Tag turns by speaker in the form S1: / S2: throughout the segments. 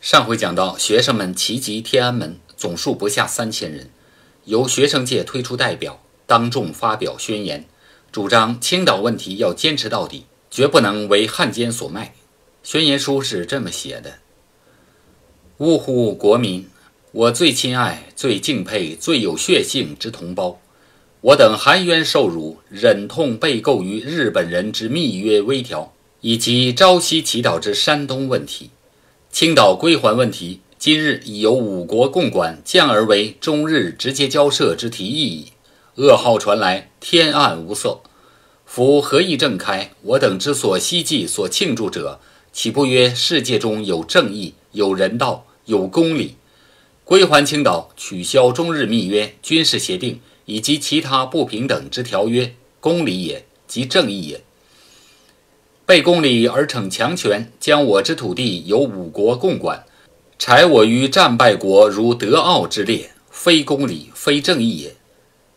S1: 上回讲到，学生们齐集天安门，总数不下三千人，由学生界推出代表，当众发表宣言，主张青岛问题要坚持到底，绝不能为汉奸所卖。宣言书是这么写的：“呜呼，国民，我最亲爱、最敬佩、最有血性之同胞，我等含冤受辱，忍痛被构于日本人之密约微条，以及朝夕祈祷之山东问题。”青岛归还问题，今日已由五国共管，降而为中日直接交涉之提议矣。噩耗传来，天暗无色，夫何以正开？我等之所希冀、所庆祝者，岂不曰世界中有正义、有人道、有公理？归还青岛，取消中日密约、军事协定以及其他不平等之条约，公理也，即正义也。背公理而逞强权，将我之土地由五国共管，柴我于战败国如德奥之列，非公理，非正义也。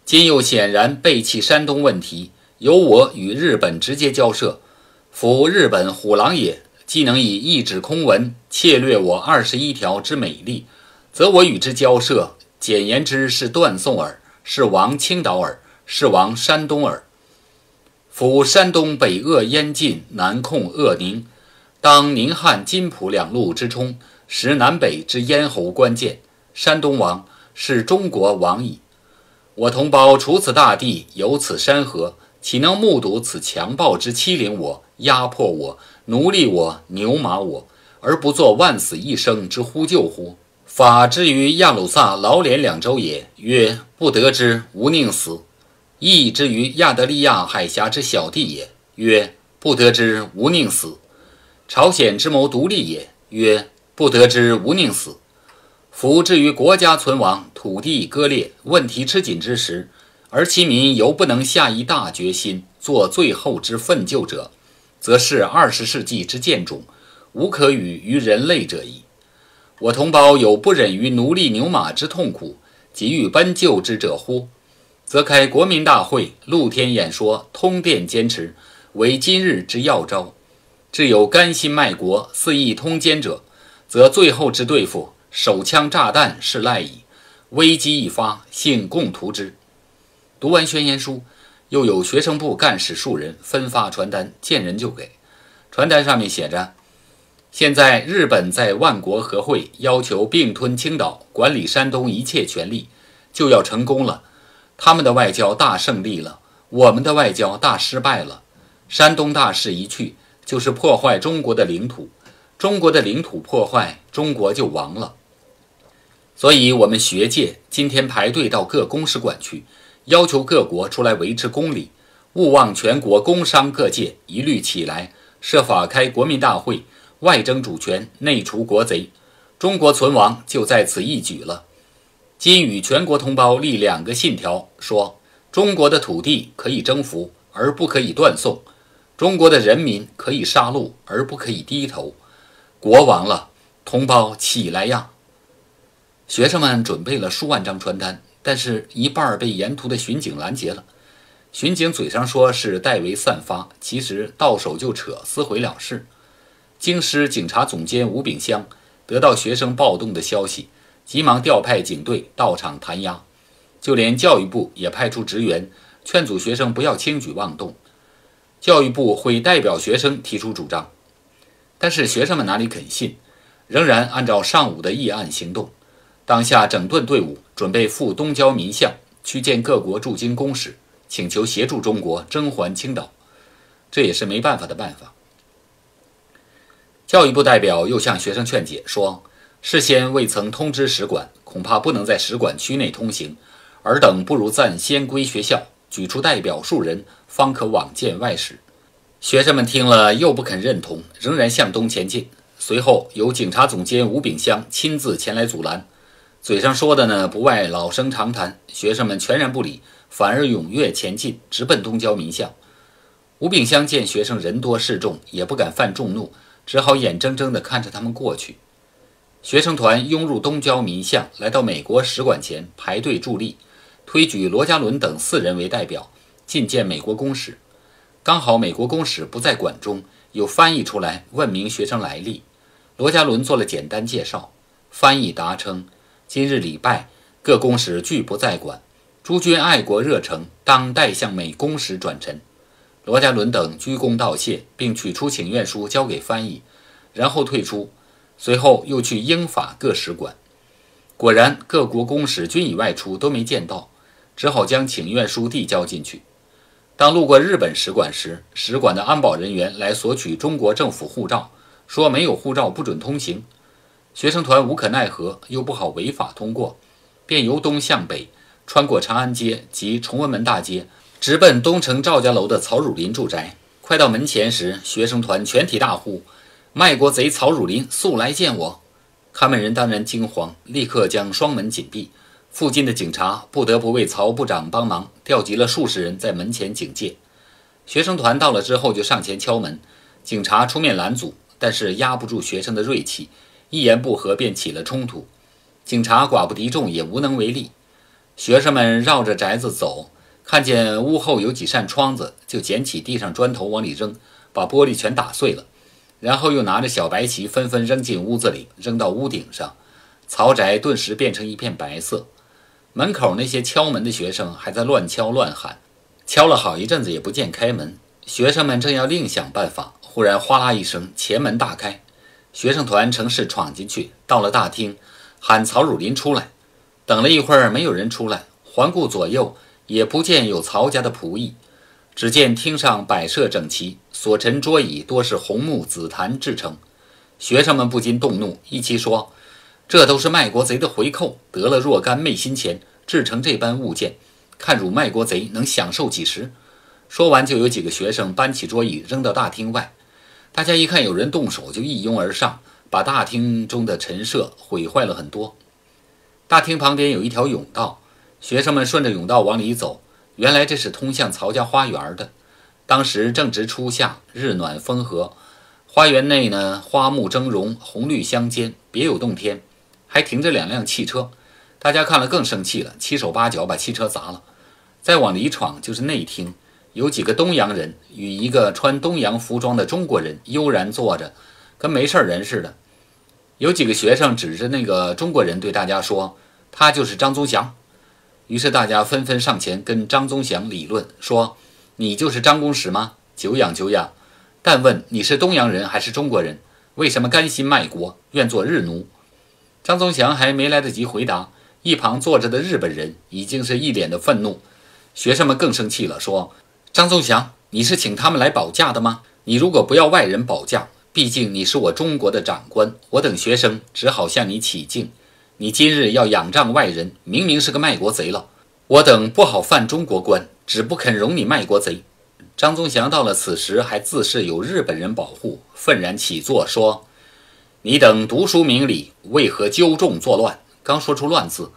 S1: 今又显然背弃山东问题，由我与日本直接交涉，夫日本虎狼也，既能以一纸空文窃掠我二十一条之美丽，则我与之交涉，简言之是断送耳，是亡青岛耳，是亡山东耳。夫山东北扼燕晋，南控鄂宁，当宁汉津浦两路之冲，实南北之咽喉关键。山东亡，是中国亡矣。我同胞处此大地，有此山河，岂能目睹此强暴之欺凌我、压迫我、奴隶我、牛马我，而不作万死一生之呼救乎？法之于亚鲁萨劳连两州也，曰不得之，吾宁死。义之于亚得里亚海峡之小地也，曰不得之，吾宁死；朝鲜之谋独立也，曰不得之，吾宁死。夫至于国家存亡、土地割裂、问题吃紧之时，而其民犹不能下一大决心，做最后之奋救者，则是二十世纪之贱种，无可与于人类者矣。我同胞有不忍于奴隶牛马之痛苦，给予奔救之者乎？则开国民大会，露天演说，通电坚持，为今日之要招。至有甘心卖国、肆意通奸者，则最后之对付，手枪炸弹是赖矣。危机一发，幸共图之。读完宣言书，又有学生部干事数人分发传单，见人就给。传单上面写着：现在日本在万国和会，要求并吞青岛，管理山东一切权利，就要成功了。他们的外交大胜利了，我们的外交大失败了。山东大势一去，就是破坏中国的领土，中国的领土破坏，中国就亡了。所以，我们学界今天排队到各公使馆去，要求各国出来维持公理，勿忘全国工商各界一律起来，设法开国民大会，外争主权，内除国贼，中国存亡就在此一举了。今与全国同胞立两个信条，说中国的土地可以征服，而不可以断送；中国的人民可以杀戮，而不可以低头。国亡了，同胞起来呀！学生们准备了数万张传单，但是一半被沿途的巡警拦截了。巡警嘴上说是代为散发，其实到手就扯，撕毁了事。京师警察总监吴炳湘得到学生暴动的消息。急忙调派警队到场弹压，就连教育部也派出职员劝阻学生不要轻举妄动。教育部会代表学生提出主张，但是学生们哪里肯信，仍然按照上午的议案行动。当下整顿队伍，准备赴东交民巷去见各国驻京公使，请求协助中国征还青岛。这也是没办法的办法。教育部代表又向学生劝解说。事先未曾通知使馆，恐怕不能在使馆区内通行。尔等不如暂先归学校，举出代表数人，方可往见外使。学生们听了又不肯认同，仍然向东前进。随后由警察总监吴炳湘亲自前来阻拦，嘴上说的呢不外老生常谈，学生们全然不理，反而踊跃前进，直奔东郊民巷。吴炳湘见学生人多势众，也不敢犯众怒，只好眼睁睁地看着他们过去。学生团拥入东郊民巷，来到美国使馆前排队伫立，推举罗家伦等四人为代表觐见美国公使。刚好美国公使不在馆中，有翻译出来问明学生来历。罗家伦做了简单介绍，翻译答称：“今日礼拜，各公使拒不在馆。诸君爱国热诚，当代向美公使转陈。”罗家伦等鞠躬道谢，并取出请愿书交给翻译，然后退出。随后又去英法各使馆，果然各国公使均已外出，都没见到，只好将请愿书递交进去。当路过日本使馆时，使馆的安保人员来索取中国政府护照，说没有护照不准通行。学生团无可奈何，又不好违法通过，便由东向北，穿过长安街及崇文门大街。直奔东城赵家楼的曹汝霖住宅，快到门前时，学生团全体大呼：“卖国贼曹汝霖，速来见我！”看门人当然惊慌，立刻将双门紧闭。附近的警察不得不为曹部长帮忙，调集了数十人在门前警戒。学生团到了之后，就上前敲门，警察出面拦阻，但是压不住学生的锐气，一言不合便起了冲突。警察寡不敌众，也无能为力。学生们绕着宅子走。看见屋后有几扇窗子，就捡起地上砖头往里扔，把玻璃全打碎了。然后又拿着小白旗，纷纷扔进屋子里，扔到屋顶上。曹宅顿时变成一片白色。门口那些敲门的学生还在乱敲乱喊，敲了好一阵子也不见开门。学生们正要另想办法，忽然哗啦一声，前门大开，学生团乘势闯进去，到了大厅，喊曹汝霖出来。等了一会儿，没有人出来，环顾左右。也不见有曹家的仆役，只见厅上摆设整齐，所陈桌椅多是红木紫檀制成。学生们不禁动怒，一起说：“这都是卖国贼的回扣，得了若干昧心钱，制成这般物件，看汝卖国贼能享受几时？”说完，就有几个学生搬起桌椅扔到大厅外。大家一看有人动手，就一拥而上，把大厅中的陈设毁坏了很多。大厅旁边有一条甬道。学生们顺着甬道往里走，原来这是通向曹家花园的。当时正值初夏，日暖风和，花园内呢花木峥嵘，红绿相间，别有洞天。还停着两辆汽车，大家看了更生气了，七手八脚把汽车砸了。再往里闯就是内厅，有几个东洋人与一个穿东洋服装的中国人悠然坐着，跟没事人似的。有几个学生指着那个中国人对大家说：“他就是张宗祥。”于是大家纷纷上前跟张宗祥理论，说：“你就是张公使吗？久仰久仰。但问你是东洋人还是中国人？为什么甘心卖国，愿做日奴？”张宗祥还没来得及回答，一旁坐着的日本人已经是一脸的愤怒。学生们更生气了，说：“张宗祥，你是请他们来保驾的吗？你如果不要外人保驾，毕竟你是我中国的长官，我等学生只好向你起敬。”你今日要仰仗外人，明明是个卖国贼了。我等不好犯中国官，只不肯容你卖国贼。张宗祥到了此时，还自恃有日本人保护，愤然起坐说：“你等读书明理，为何纠众作乱？”刚说出“乱”字，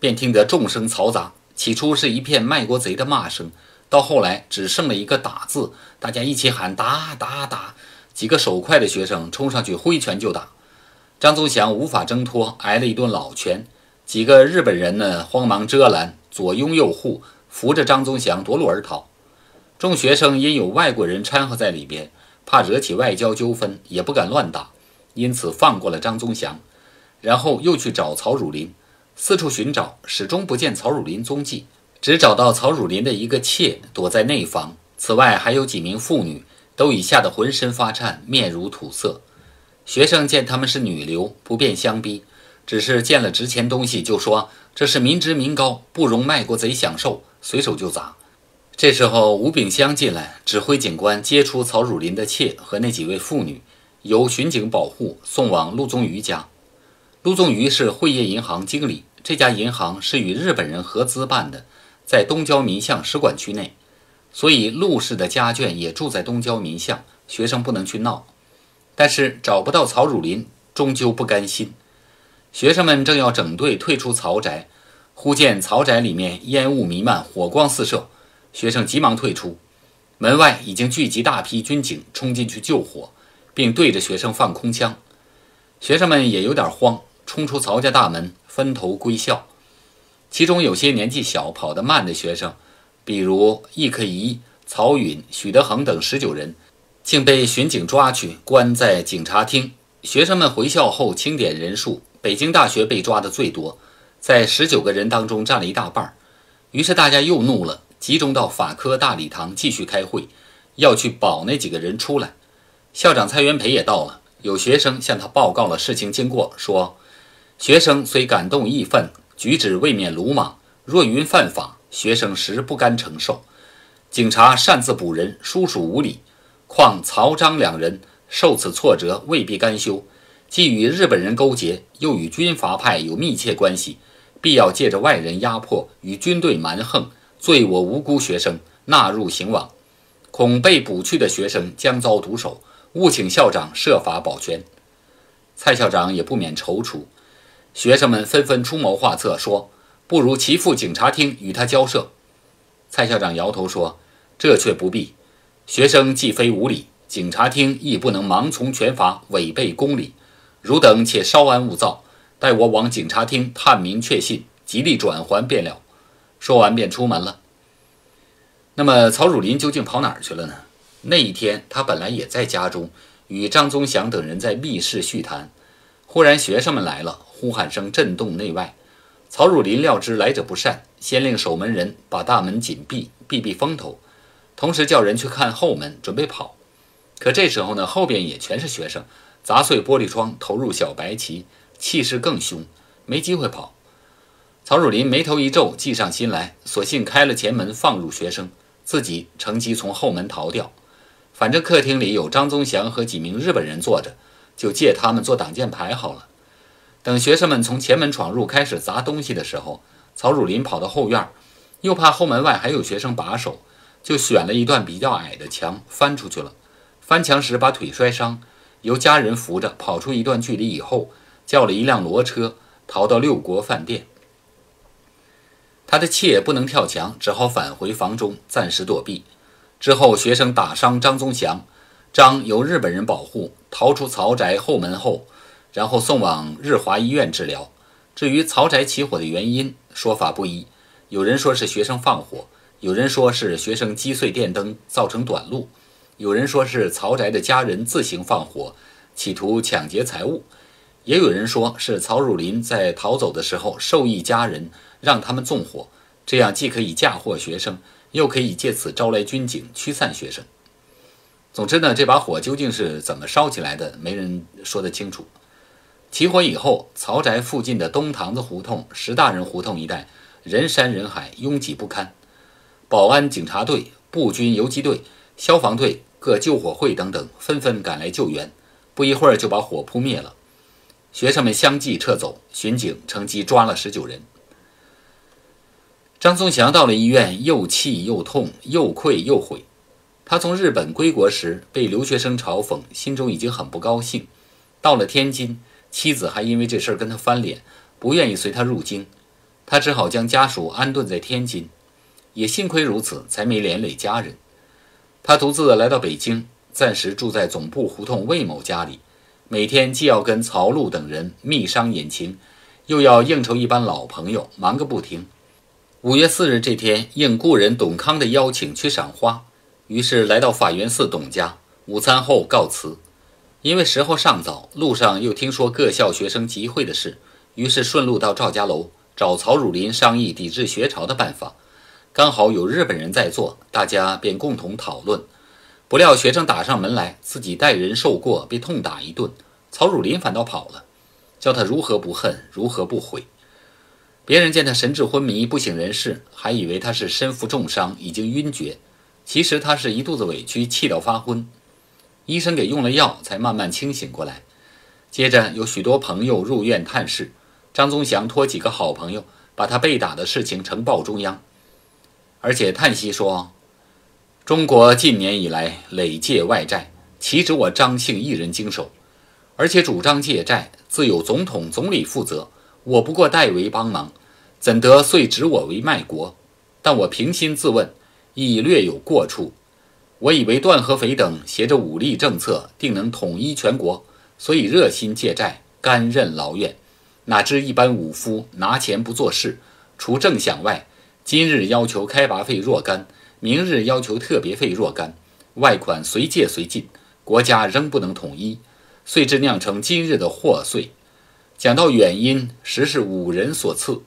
S1: 便听得众声嘈杂。起初是一片卖国贼的骂声，到后来只剩了一个“打”字，大家一起喊“打打打”。几个手快的学生冲上去挥拳就打。张宗祥无法挣脱，挨了一顿老拳。几个日本人呢，慌忙遮拦，左拥右护，扶着张宗祥夺路而逃。众学生因有外国人掺和在里边，怕惹起外交纠纷，也不敢乱打，因此放过了张宗祥。然后又去找曹汝霖，四处寻找，始终不见曹汝霖踪迹，只找到曹汝霖的一个妾躲在内房。此外还有几名妇女，都已吓得浑身发颤，面如土色。学生见他们是女流，不便相逼，只是见了值钱东西就说这是民脂民膏，不容卖国贼享受，随手就砸。这时候吴炳湘进来，指挥警官接出曹汝霖的妾和那几位妇女，由巡警保护送往陆宗舆家。陆宗舆是汇业银行经理，这家银行是与日本人合资办的，在东郊民巷使馆区内，所以陆氏的家眷也住在东郊民巷，学生不能去闹。但是找不到曹汝霖，终究不甘心。学生们正要整队退出曹宅，忽见曹宅里面烟雾弥漫，火光四射。学生急忙退出，门外已经聚集大批军警，冲进去救火，并对着学生放空枪。学生们也有点慌，冲出曹家大门，分头归校。其中有些年纪小、跑得慢的学生，比如易克仪、曹允、许德恒等十九人。竟被巡警抓去关在警察厅，学生们回校后清点人数，北京大学被抓的最多，在十九个人当中占了一大半。于是大家又怒了，集中到法科大礼堂继续开会，要去保那几个人出来。校长蔡元培也到了，有学生向他报告了事情经过，说学生虽感动义愤，举止未免鲁莽，若云犯法，学生实不甘承受。警察擅自捕人，叔叔无礼。况曹彰两人受此挫折，未必甘休。既与日本人勾结，又与军阀派有密切关系，必要借着外人压迫与军队蛮横，罪我无辜学生纳入刑网。恐被捕去的学生将遭毒手，务请校长设法保全。蔡校长也不免踌躇。学生们纷纷出谋划策，说不如齐赴警察厅与他交涉。蔡校长摇头说：“这却不必。学生既非无礼，警察厅亦不能盲从权罚，违背公理。汝等且稍安勿躁，待我往警察厅探明确信，极力转还便了。”说完便出门了。那么曹汝霖究竟跑哪儿去了呢？那一天他本来也在家中，与张宗祥等人在密室叙谈。忽然学生们来了，呼喊声震动内外。曹汝霖料知来者不善，先令守门人把大门紧闭，避避风头，同时叫人去看后门，准备跑。可这时候呢，后边也全是学生，砸碎玻璃窗，投入小白旗，气势更凶，没机会跑。曹汝霖眉头一皱，计上心来，索性开了前门，放入学生，自己乘机从后门逃掉。反正客厅里有张宗祥和几名日本人坐着，就借他们做挡箭牌好了。等学生们从前门闯入，开始砸东西的时候，曹汝霖跑到后院，又怕后门外还有学生把守，就选了一段比较矮的墙翻出去了。翻墙时把腿摔伤，由家人扶着跑出一段距离以后，叫了一辆骡车逃到六国饭店。他的妾不能跳墙，只好返回房中暂时躲避。之后学生打伤张宗祥，张由日本人保护，逃出曹宅后门后。然后送往日华医院治疗。至于曹宅起火的原因，说法不一。有人说是学生放火，有人说是学生击碎电灯造成短路，有人说是曹宅的家人自行放火，企图抢劫财物，也有人说是曹汝霖在逃走的时候授意家人让他们纵火，这样既可以嫁祸学生，又可以借此招来军警驱散学生。总之呢，这把火究竟是怎么烧起来的，没人说得清楚。起火以后，曹宅附近的东堂子胡同、石大人胡同一带人山人海，拥挤不堪。保安、警察队、步军游击队、消防队、各救火会等等纷纷赶来救援，不一会儿就把火扑灭了。学生们相继撤走，巡警乘机抓了十九人。张宗祥到了医院，又气又痛，又愧又悔。他从日本归国时被留学生嘲讽，心中已经很不高兴。到了天津。妻子还因为这事儿跟他翻脸，不愿意随他入京，他只好将家属安顿在天津。也幸亏如此，才没连累家人。他独自来到北京，暂时住在总部胡同魏某家里，每天既要跟曹路等人密商隐情，又要应酬一班老朋友，忙个不停。五月四日这天，应故人董康的邀请去赏花，于是来到法源寺董家。午餐后告辞。因为时候尚早，路上又听说各校学生集会的事，于是顺路到赵家楼找曹汝霖商议抵制学潮的办法。刚好有日本人在座，大家便共同讨论。不料学生打上门来，自己待人受过，被痛打一顿。曹汝霖反倒跑了，叫他如何不恨，如何不悔。别人见他神志昏迷，不省人事，还以为他是身负重伤，已经晕厥。其实他是一肚子委屈，气到发昏。医生给用了药，才慢慢清醒过来。接着有许多朋友入院探视，张宗祥托几个好朋友把他被打的事情呈报中央，而且叹息说：“中国近年以来累借外债，岂止我张姓一人经手？而且主张借债自有总统、总理负责，我不过代为帮忙，怎得遂指我为卖国？但我平心自问，亦略有过处。”我以为段合肥等携着武力政策，定能统一全国，所以热心借债，甘任劳怨。哪知一般武夫拿钱不做事，除正饷外，今日要求开拔费若干，明日要求特别费若干，外款随借随进，国家仍不能统一，遂至酿成今日的祸祟。讲到原因，实是五人所赐。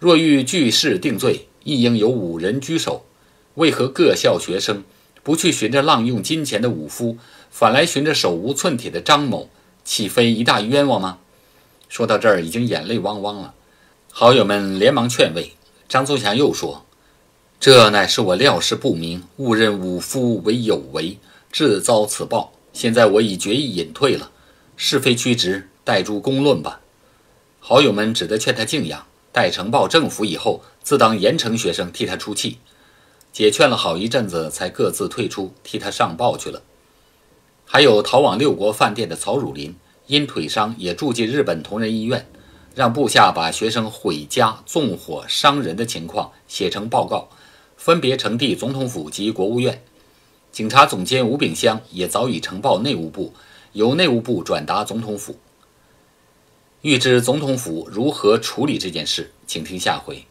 S1: 若欲据事定罪，亦应由五人居首。为何各校学生不去寻着滥用金钱的武夫，反来寻着手无寸铁的张某，岂非一大冤枉吗？说到这儿，已经眼泪汪汪了。好友们连忙劝慰。张宗祥又说：“这乃是我料事不明，误认武夫为有为，自遭此报。现在我已决意隐退了，是非曲直，待诸公论吧。”好友们只得劝他静养，待呈报政府以后，自当严惩学生，替他出气。解劝了好一阵子，才各自退出，替他上报去了。还有逃往六国饭店的曹汝霖，因腿伤也住进日本同仁医院。让部下把学生毁家、纵火伤人的情况写成报告，分别呈递总统府及国务院。警察总监吴炳湘也早已呈报内务部，由内务部转达总统府。欲知总统府如何处理这件事，请听下回。